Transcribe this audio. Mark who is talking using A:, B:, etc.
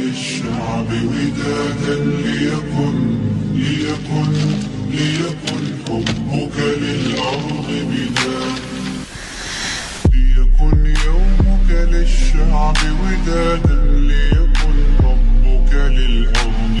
A: للشعب ودادا ليكن ليكن ليكن حبك للأرض بداد ليكن يومك للشعب ودادا ليكن